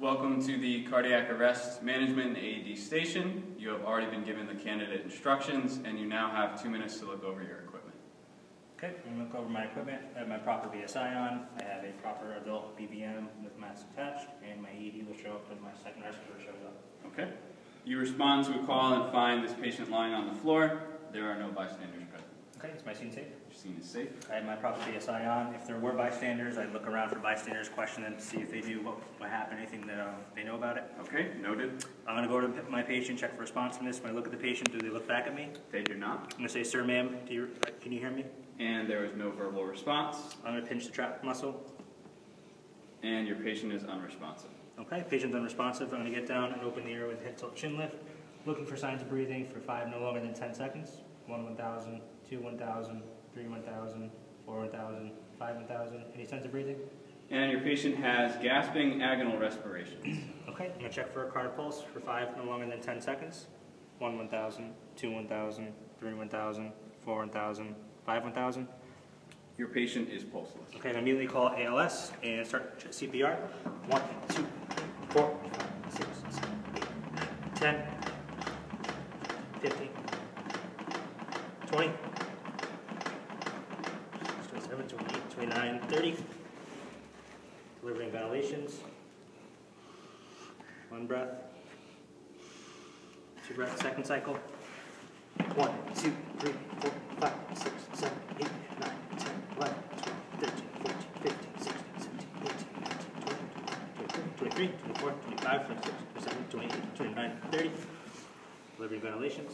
Welcome to the cardiac arrest management and AED station. You have already been given the candidate instructions and you now have two minutes to look over your equipment. Okay, I'm gonna look over my equipment. I have my proper BSI on. I have a proper adult BVM with mask attached, and my ED will show up when my second respirator shows up. Okay? You respond to a call and find this patient lying on the floor. There are no bystanders present. Okay, is my scene safe? Scene is safe. I had my proper BSI on. If there were bystanders, I'd look around for bystanders, question them to see if they knew what, what happened, anything that uh, they know about it. Okay, noted. I'm gonna go to my patient, check for responsiveness. When I look at the patient, do they look back at me? They do not. I'm gonna say, sir, ma'am, do you, can you hear me? And there is no verbal response. I'm gonna pinch the trap muscle. And your patient is unresponsive. Okay, patient's unresponsive. I'm gonna get down and open the ear with head tilt chin lift. Looking for signs of breathing for five no longer than 10 seconds. One 1,000, two 1,000, three 1,000, four 1,000, Any signs of breathing? And your patient has gasping agonal respirations. Okay, I'm gonna check for a card pulse for five no longer than 10 seconds. One 1,000, two 1,000, three 1,000, four 1,000, five 1,000. Your patient is pulseless. Okay, I immediately call ALS and start CPR. One, two, four, five, six, seven, eight, ten, 2930, delivering ventilations. One breath, two breaths, second cycle. One, two, three, four, five, six, seven, eight, nine, 10, 11, 12, 13, 14, 15, 16, 17, 18, 19, 20, 21, 22, 23, 24, 25, 26, 27, 28, 29, 30, delivering ventilations.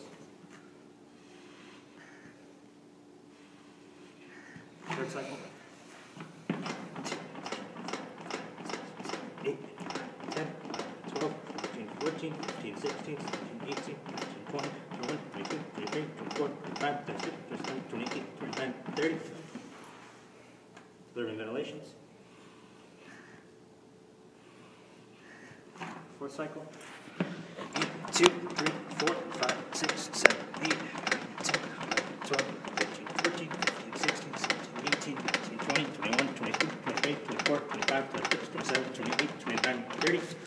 Third cycle. 15, 16, 17, 18, 19, 20, 21, 22, 23, 24, 25, 26, 27, 28, 29, 30. Living ventilations. Fourth cycle. 1, 10, 11, 12, 13, 14, 15, 16, 17, 18, 19, 20, 21, 22, 23, 24, 25, 26, 27, 28, 29, 30.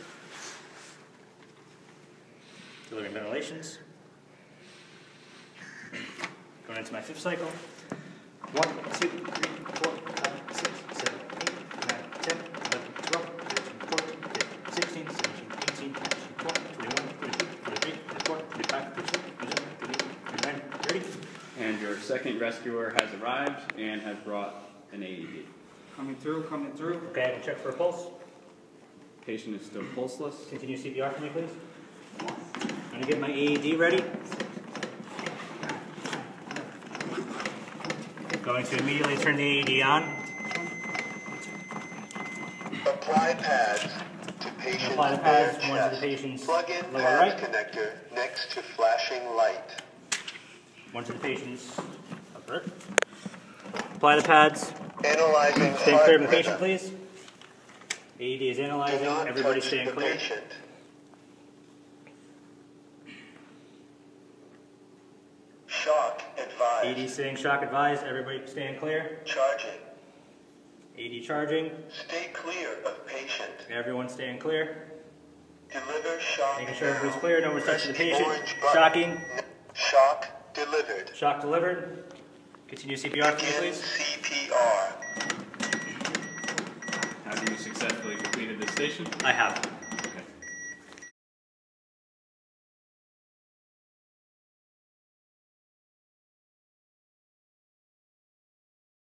Ventilations. Going into my fifth cycle. One, two, three, four, five, six, seven, eight, nine, ten, eleven, twelve, thirteen, fourteen, fifteen, sixteen, seventeen, eighteen, nineteen, twenty, twenty-one, twenty-two, twenty-three, twenty-four, twenty-five, twenty-six, twenty-seven, twenty-eight, twenty-nine, thirty. And your second rescuer has arrived and has brought an AED. Coming through, coming through. Okay, I'm gonna check for a pulse. Patient is still pulseless. Continue CPR for me, please. I'm gonna get my AED ready. Going to immediately turn the AED on. Apply pads to patient Apply the pads, one to the patient's Plug in lower pad right. connector next to flashing light. One to the patient's upper. Apply the pads. Analyzing Stay clear of the patient, please. AED is analyzing. Everybody staying clear. patient. Shock advised. AED staying shock advised. Everybody staying clear. Charging. AED charging. Stay clear of patient. Everyone staying clear. Deliver shock Making sure now. everybody's clear. No one's Press touching the the patient. Shocking. Shock delivered. Shock delivered. Continue CPR for me, please. CPR. Have you successfully completed this station? I have.